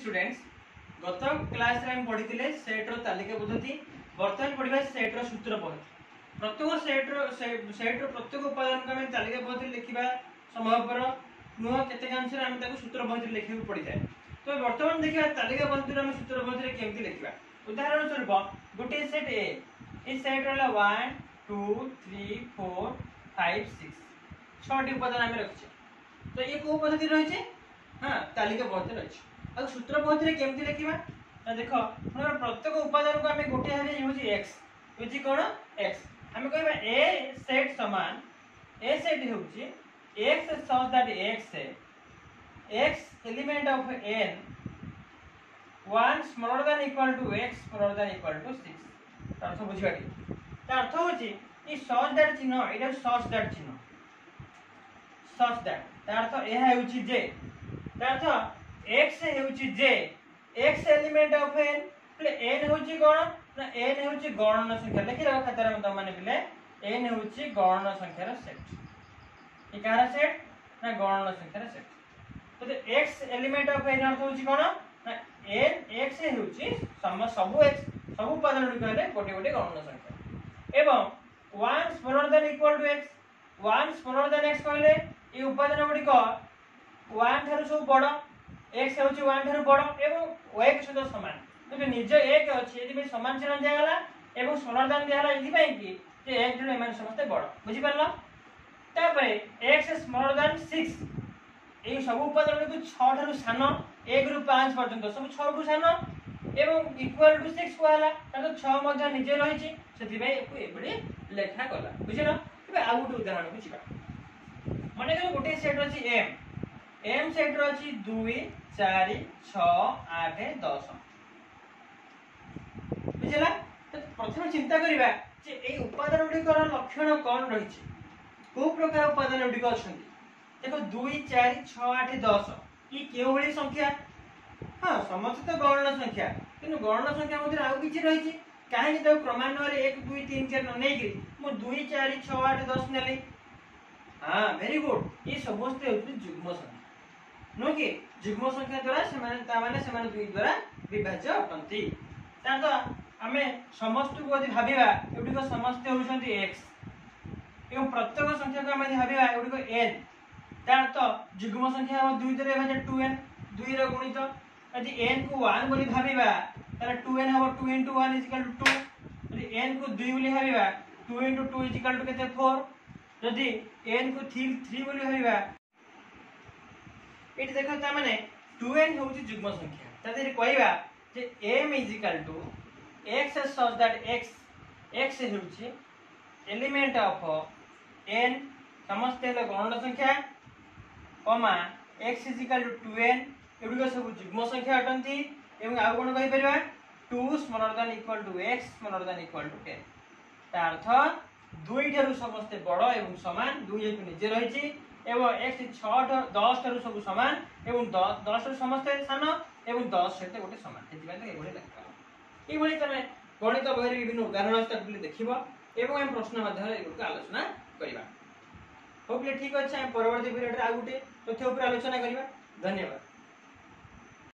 students গত ক্লাসে আমি পড়িলে সেট্র তালিকা পদ্ধতি বর্তমান পড়া সেট্র সূত্র পদ্ধতি প্রত্যেক সেট্র সেট্র প্রত্যেক উপাদানকে আমি তালিকা পদ্ধতি লিখবা সম্ভবপর নুহ কেতেকাংশে আমি তাকে সূত্র পদ্ধতি লিখা পড়িଥାଏ তো বর্তমান দেখা তালিকা পদ্ধতির আমি সূত্র পদ্ধতি কেমতি লিখবা উদাহরণ স্বরূপ গোটে সেট এ এই সেট হল one two three four five six ছটি উপাদান আমি রাখছি তো ইয়ে কেউ পদ্ধতি রয়েছে হ্যাঁ তালিকা পদ্ধতি রয়েছে आ सूत्र पहुंचे केमी लिखा ना देख मैं प्रत्येक उपादान को आम गोटे हाथ यूज एक्स यूज कौन एक्स आम कह सेट सामान ए सेट हूँ x such that x x element of N one smaller than equal to x smaller than equal to six अर्थ बुझा अर्थ हूँ कि सज दैट चिन्ह ये सज दैट चिन्ह सज दैट अर्थ यह अर्थ एक्स हेउची जे एक्स एलिमेंट ऑफ एन प्ले एन हेउची गण ना एन हेउची गणन संख्या लिखि रख खातिर हम त माने पले एन हेउची गणन संख्या रा सेट ई का रा सेट ना गणन संख्या रा सेट तो एक्स एलिमेंट ऑफ एन अर्थ हेउची गण ना एन एक्स हेउची सम सब एक्स सब उपादान रु कहले कोटि कोटि गणन संख्या एवं one smaller than equal to x one smaller than x कहले ई उपादान गुडी को वन थरु सब बडा x ହେଉଛି 1 ଠାରୁ ବଡ଼ ଏବଂ y ସହିତ ସମାନ କିନ୍ତୁ ନିଜ 1 ଅଛି ଏଥିପାଇଁ ସମାନ ଚିହ୍ନ ଦିଆଗଲା ଏବଂ ସମାନ ଦାନ ଦିଆଗଲା ଏଥିପାଇଁ କି ଯେ 1 ଠାରୁ ଏମାନେ ସମସ୍ତେ ବଡ଼ ବୁଝିପାରିଲ ତାପରେ x ସ୍ମଲ୍ ଦାନ୍ 6 এই সব উপাদানগুলো 6 ଠାରୁ ସାନ 1 ରୁ 5 পর্যন্ত সব 6 ଠୁ ସାନ এবং ইকুয়াল টু 6 কোয়ালা তাহলে 6 ମଧ୍ୟ ନିଜେ ରହିଛି ସେଥିପାଇଁ ଏକୁ ଏଭଳି ଲେଖା ଗଲା ବୁଝିଲ ଏବେ ଆଉ ଗୋଟେ ଉଦାହରଣକୁ ଯିବା ମନେକର ଗୋଟିଏ ସେଟ୍ ଅଛି m एम सेट रही दुई चार छ आठ दस बुझेगा तो प्रथम चिंता करवा उपादान गुड़िक लक्षण कौन रही कौ प्रकार उपादान गुड़िक अच्छा देख दुई चार छ आठ दस ये क्यों भाई संख्या हाँ समस्त तो गणन संख्या कि गणन संख्या मध्य आउ कि रही कहीं क्रमान्वय एक दुई तीन चार नई दुई चार छ आठ दस नी हाँ भेरी गुड ये समस्त होती जुग्म संख्या नुकी ଯୁଗ୍ମ ସଂଖ୍ୟା ଦ୍ୱାରା ସେମାନେ ତାମାନେ ସେମାନେ ଦୁଇ ଦ୍ୱାରା ବିଭାଜ୍ୟ ଅଟନ୍ତି ତାଦ୍ୱାରା ଆମେ ସମସ୍ତଙ୍କୁ ଯଦି ଭାବିବା ଏଗୁଡ଼ିକ ସମସ୍ତେ ହେଉଛନ୍ତି ଏକ୍ସ ଏବଂ ପ୍ରତ୍ୟେକ ସଂଖ୍ୟାକୁ ଆମେ ଯଦି ଭାବିବା ଏଗୁଡ଼ିକ ଏନ୍ ତା ଅର୍ଥ ଯୁଗ୍ମ ସଂଖ୍ୟା ଆମ ଦୁଇ ଦ୍ୱାରା ବିଭାଜ୍ୟ ଟୁ ଏନ୍ ଦୁଇର ଗୁଣିତ ଯଦି ଏନ୍କୁ ୱାନ୍ ବୋଲି ଭାବିବା ତାହେଲେ ଟୁ ଏନ୍ ହେବ two into one is equal to two ଯଦି ଏନ୍କୁ ଦୁଇ ବୋଲି ଭାବିବା two into two is equal to କେତେ ଫୋର୍ ଯଦି ଏନ୍କୁ ଥ୍ରୀ ଥ୍ରୀ ବୋଲି ଭାବିବା ଏଠି ଦେଖନ୍ତୁ ତାମାନେ ଟୁ ଏନ୍ ହେଉଛି ଯୁଗ୍ମ ସଂଖ୍ୟା ତା ଦେହରେ କହିବା ଯେ M is equal to x such that x x ହେଉଛି ଏଲିମେଣ୍ଟ ଅଫ୍ ଏନ୍ ସମସ୍ତେ ହେଲେ ଗଣନ ସଂଖ୍ୟା comma x is equal to two N ଏଗୁଡ଼ିକ ସବୁ ଯୁଗ୍ମ ସଂଖ୍ୟା ଅଟନ୍ତି ଏବଂ ଆଉ କ'ଣ କହିପାରିବା two smaller than equal to x smaller than equal to ten তার অর্থ দুইটার সমস্তে বড় এবং সমান দুই যেহেতু নিজে রয়েছে एवं एक्स छटा दस ठार सब सामान दस रु समस्त सान एवं दस सहित गोटे सामान ये भाई गणित बहरे विभिन्न उदाहरण अच्छे देख प्रश्न माध्यम एगुड़ आलोचना करवा होप ठीक अच्छे आम परवर्त पीरियड आउ गोटे तथ्य आलोचना करवा धन्यवाद